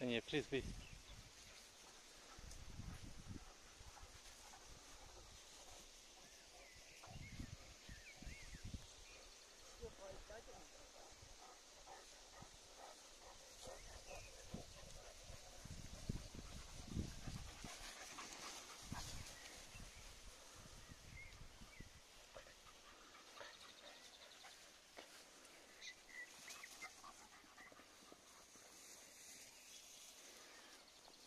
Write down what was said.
And Yeah, please, be.